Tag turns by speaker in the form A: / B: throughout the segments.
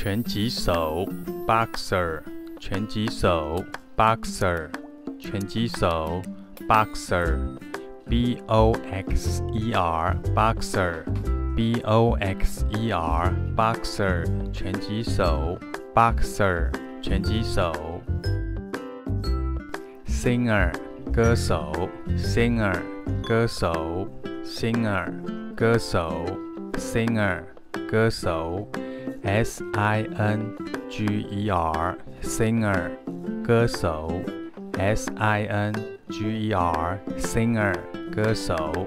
A: 拳击手，boxer，拳击手，boxer，拳击手，boxer，b o x e r，boxer，b o x e r，boxer，拳击手，boxer，拳击手，singer，歌手，singer，歌手，singer，歌手，singer，歌手。 S I N G E R singer 歌手 S I N G E R singer 歌手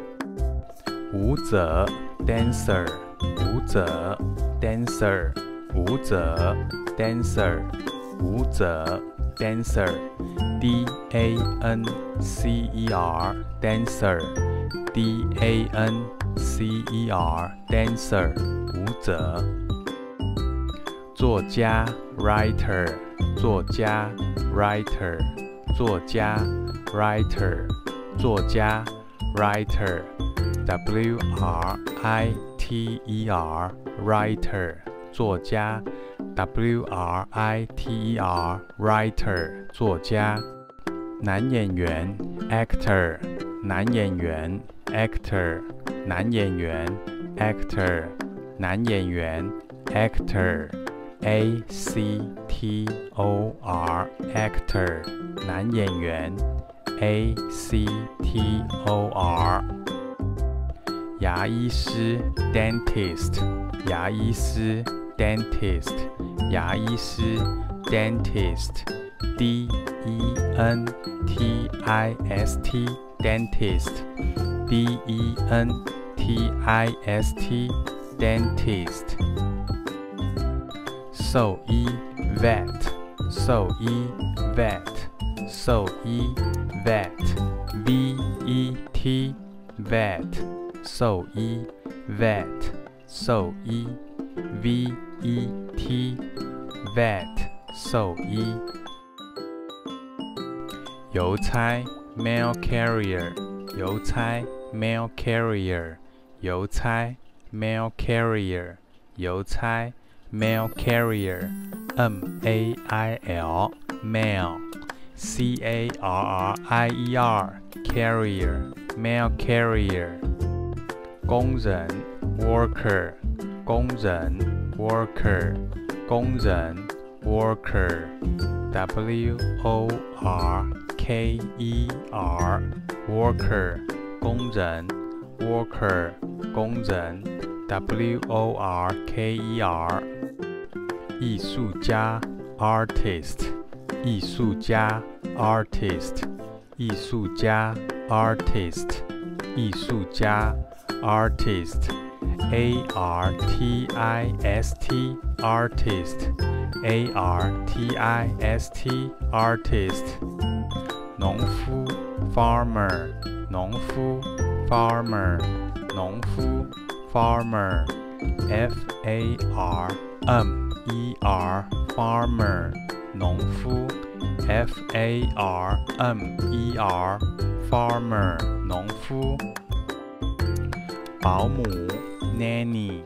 A: 舞者 dancer 舞者 dancer 舞者 dancer 舞者 dancer D A N C E R dancer D A N C E R dancer 舞者 作家，writer，作家，writer，作家，writer，作家，writer，w r i t e r，writer，作家，w r i t e r，writer，作家。男演员，actor，男演员，actor，男演员，actor，男演员，actor。A C T O R actor 男演员 A C T O R 牙医师 dentist 牙医师 dentist 牙医师 dentist D E N T I S T dentist D E N T I S T dentist 兽医 vet 兽医 vet 兽医 vet v e t vet 兽医 vet 兽医 v e t vet 兽医邮差 mail carrier 邮差 mail carrier 邮差 mail carrier 邮差 mail carrier M A I L mail C A R R I E R carrier mail carrier 工人 worker 工人 worker 工人 worker W O R K E R worker 工人 worker 工人 W O R K E R 艺术家，artist，艺术家，artist，艺术家，artist，艺术家，artist，a r t i s t，artist，a r t i s t，artist，农夫，farmer，农夫，farmer，农夫 ，farmer，f a r m E R farmer 农夫，F A R M E R farmer 农夫，保姆 nanny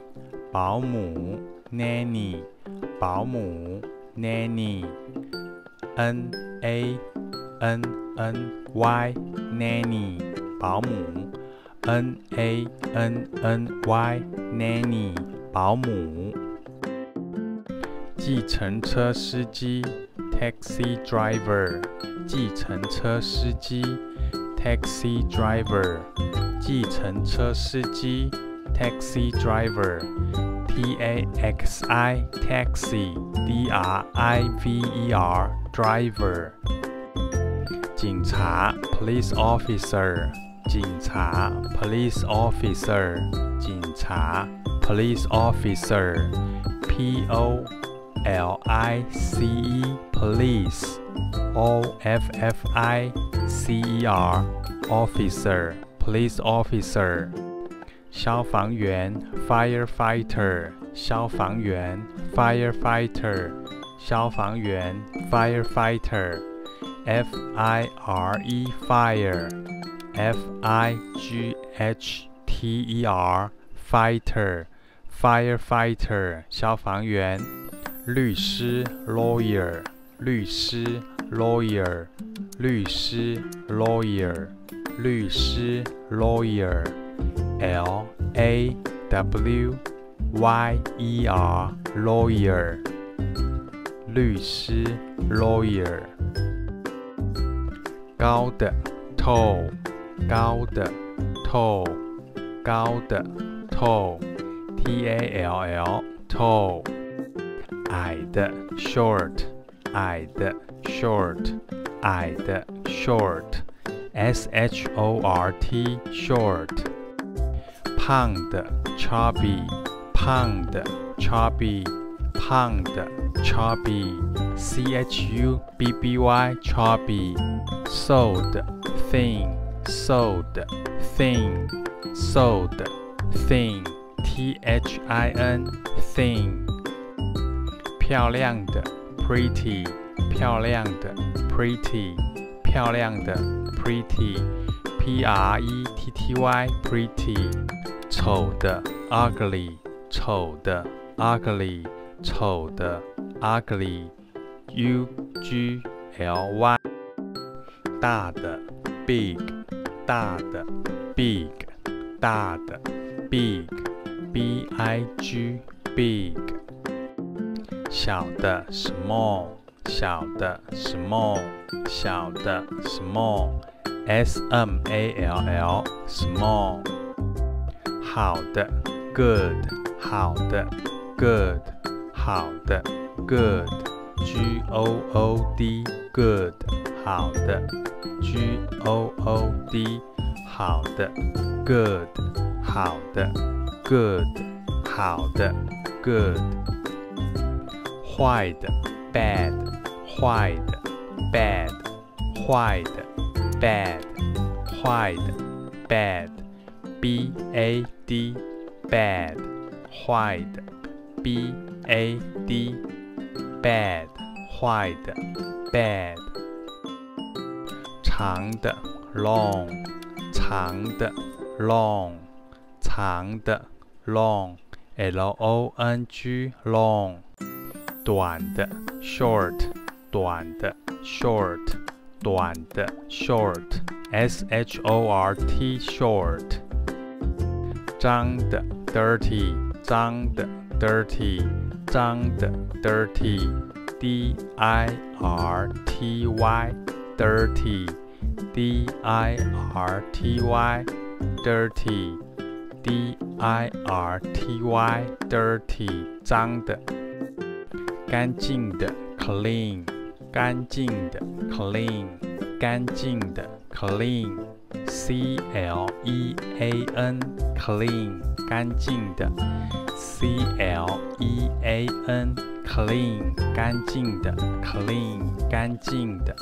A: 保姆 nanny 保姆 nanny N A N N Y nanny 保姆 N A N N Y nanny 保姆。计程车司机，taxi driver，计程车司机，taxi driver，计程车司机，taxi driver，t a x i taxi，d r i v e r driver，警察，police officer，警察，police officer，警察，police officer，p o L I C E police O F F I C E R officer police officer 消防员 firefighter 消防员 firefighter 消防员 firefighter F I R E fire F I G H T E R fighter firefighter 消防员 律师 lawyer，律师 lawyer，律师 lawyer，律师 lawyer，L A W Y E R lawyer，律师 lawyer，高的 tall， 高的 tall，高的 tall，T A L L tall。矮的 short，矮的 short，矮的 short，s h o r t short。胖的 chubby，胖的 chubby，胖的 chubby，c h u b b y chubby。瘦的 thin， 瘦的 thin，瘦的 thin，t h i n thin。漂亮的，pretty，漂亮的，pretty，漂亮的，pretty，p r e t t y，pretty，丑的，ugly，丑的，ugly，丑的，ugly，u g l y，大的，big， 大的，big，大的，big，b i g，big。小的 small，小的 small，小的 small，s m a l l small。好的 good，好的 good，好的 good，g o o d good， 好的 g o o d 好的 good，好的 good，好的 good。坏的，bad，坏的，bad，坏的，bad，坏的，bad，b a d bad，坏的，b a d bad，坏的，bad， 长的，long，长的，long，长的，long，l o n g long。短的，short，短的，short，短的，short，s h o r t short。脏的，dirty，脏的，dirty，脏的，dirty，d i r t y，dirty，d i r t y，dirty，d i r t y，dirty，脏的。干净的，clean，干净的，clean，干净的，clean，c l e a n，clean，干净的，c l e a n，clean，干净的，clean，干净的，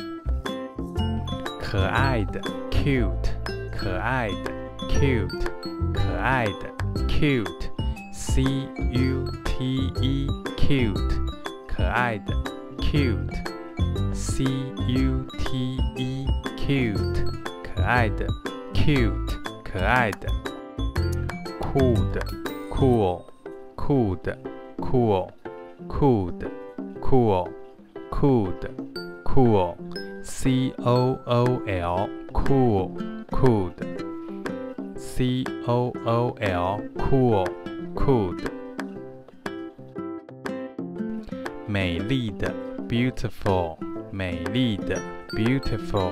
A: 可爱的，cute，可爱的，cute，可爱的，cute，c u t e，cute。可爱的，cute，c u t e，cute，可爱的，cute，可爱的，酷的，cool，酷的，cool，酷的，cool，酷的 ，cool，c o o l，cool，酷的，c o o l，cool，酷的。美丽的，beautiful，美丽的，beautiful，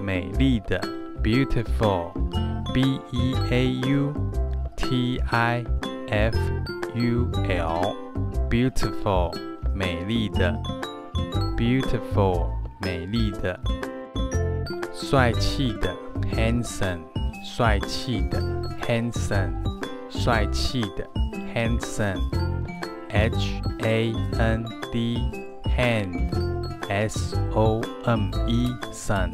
A: 美丽的，beautiful，b e a u t i f u l，beautiful，美丽的，beautiful， 美丽的，帅气的，handsome，帅气的，handsome，帅气的，handsome。H A N D hand S O M E son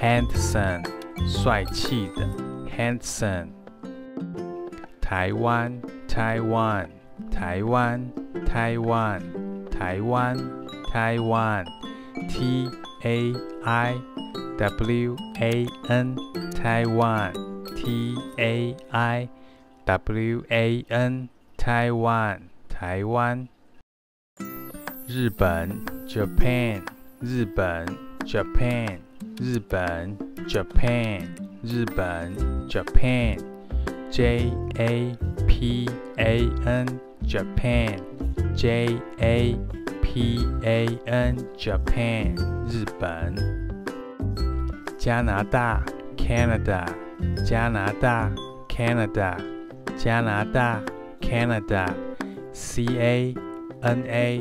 A: handsome 帅气的 handsome 台湾台湾台湾台湾台湾台湾 T A I W A N Taiwan T A I W A N Taiwan 台湾 日本 Japan 日本 Japan 日本 Japan 日本 Japan J A P A N Japan J A P A N Japan 日本加拿大 Canada 加拿大 Canada 加拿大 Canada C A N A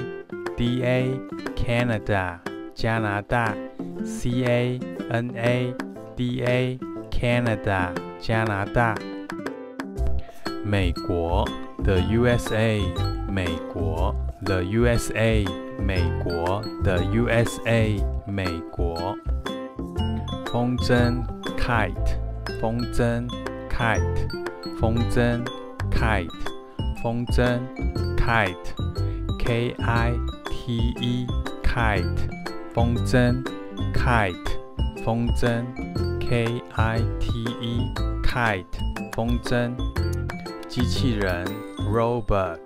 A: D A Canada 加拿大 C A N A D A Canada 加拿大美国 The USA 美国 The USA 美国 The USA 美国风筝 Kite 风筝 Kite 风筝 Kite 风筝 Kite K I T E Kite 风筝 Kite 风筝 K I T E Kite 风筝机器人 Robot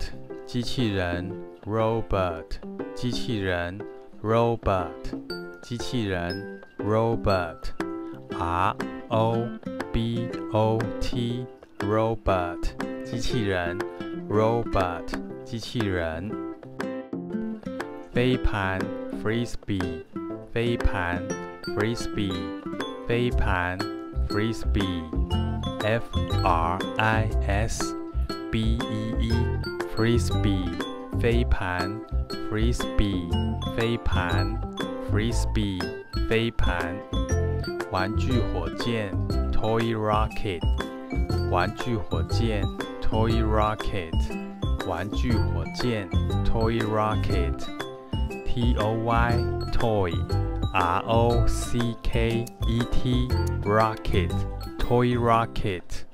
A: 机器人 Robot 机器人 Robot 机器人 Robot R O B O T Robot 机器人 Robot 机器人飞盘 Frisbee 飞盘 Frisbee 飞盘 Frisbee F R I S B E E Frisbee 飞盘 Frisbee 飞盘 Frisbee 飞盘玩具火箭 Toy Rocket 玩具火箭 Toy Rocket 玩具火箭 Toy Rocket T O Y Toy R O C K E T Rocket Toy Rocket